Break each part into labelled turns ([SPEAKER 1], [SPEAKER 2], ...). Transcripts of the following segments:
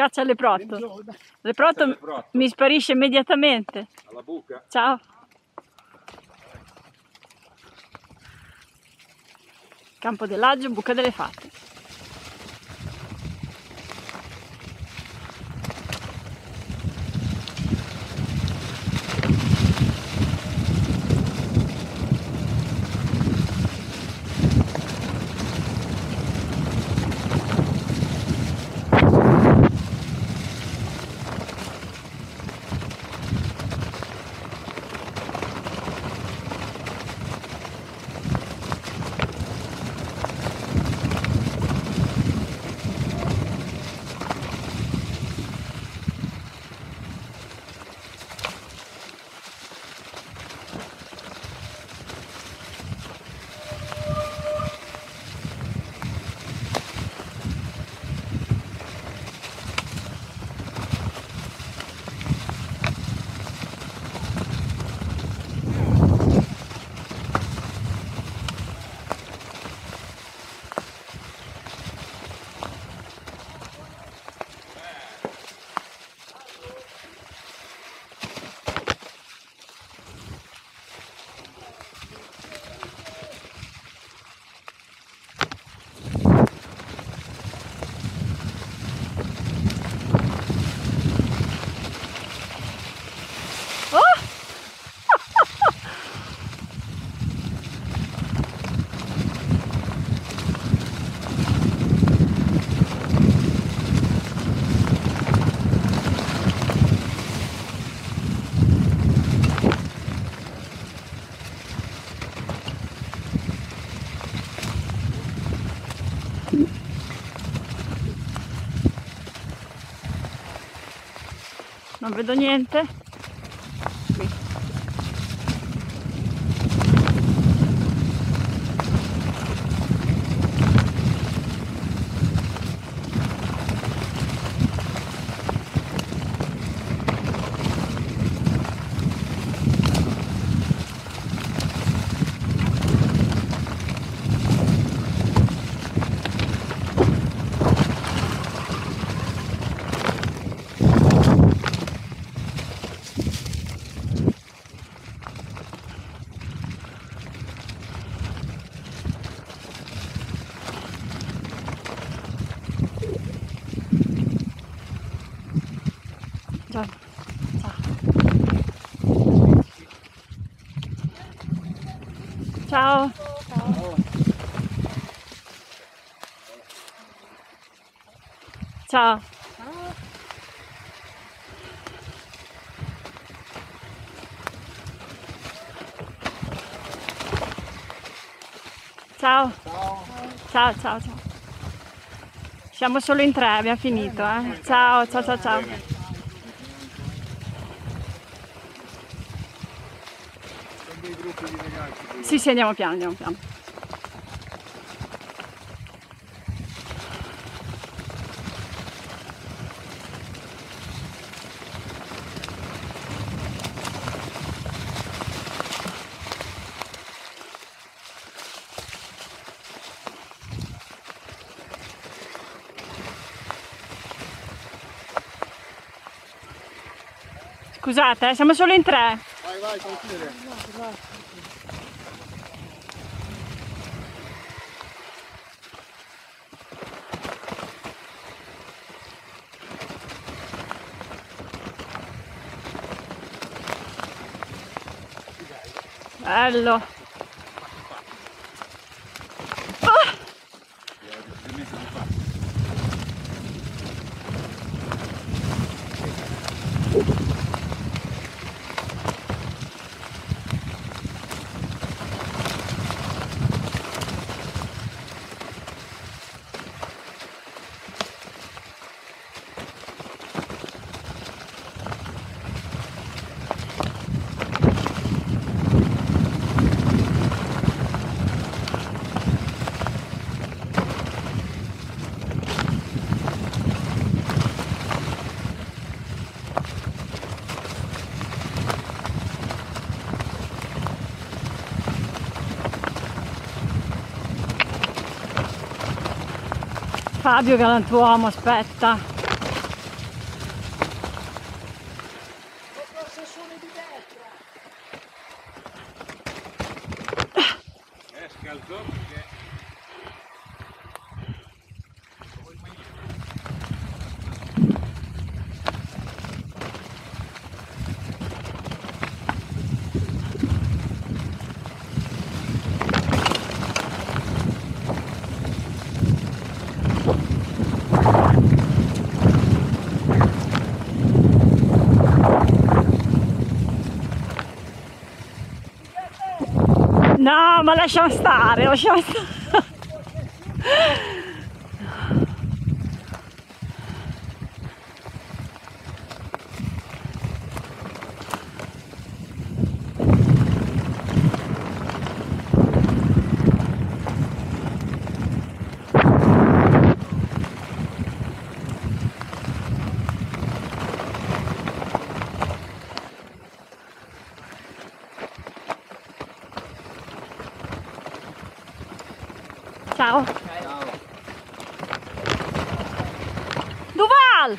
[SPEAKER 1] Caccia alle.
[SPEAKER 2] Menziona.
[SPEAKER 1] Le protto. mi sparisce immediatamente.
[SPEAKER 2] Alla buca.
[SPEAKER 1] Ciao. Campo dell'Aggio, buca delle fate. Non vedo niente. Ciao. Ciao. Ciao. Ciao, ciao, ciao. Siamo solo in tre, abbiamo finito, eh. Ciao, ciao, ciao, ciao. Sì, sì, andiamo piano, andiamo piano. Scusate, eh, siamo solo in tre.
[SPEAKER 2] Vai, vai, continua.
[SPEAKER 1] Bello. Fabio galantuomo, aspetta. Ma lasciamo stare, lasciamo stare. Ciao. Duval!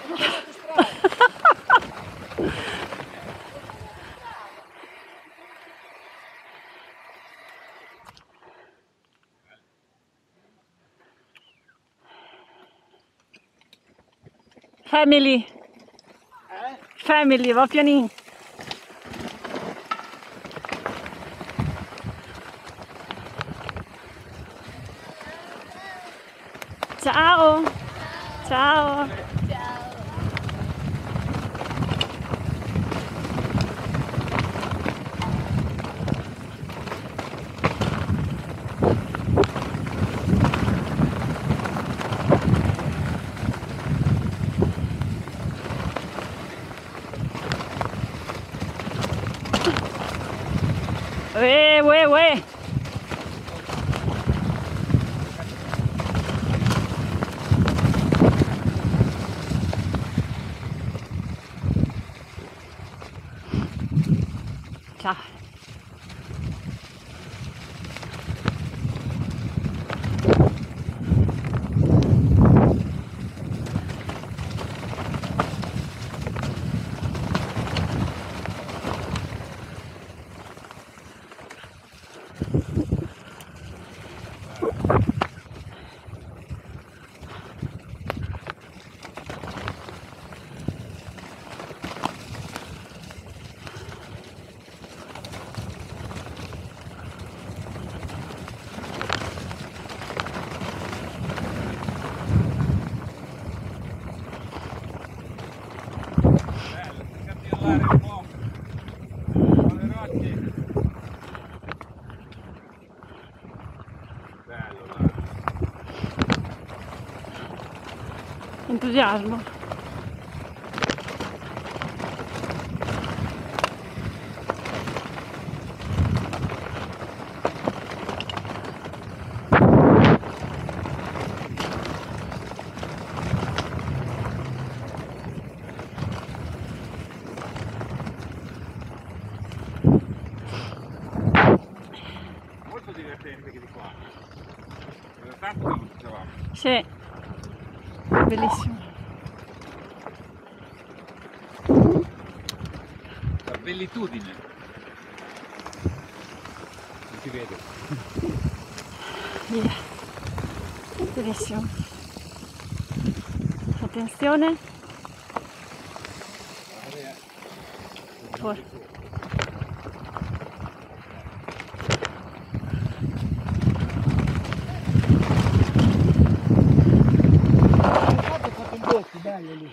[SPEAKER 1] Family. Family, va pianino. Ciao. Ciao. Ciao. Entusiasmo.
[SPEAKER 2] Molto divertente che di qua. Era tanto che non facevamo.
[SPEAKER 1] Sì. Bellissimo.
[SPEAKER 2] La bellitudine. Non si vede.
[SPEAKER 1] Via. Bellissimo. Attenzione. Fuori. Hallelujah.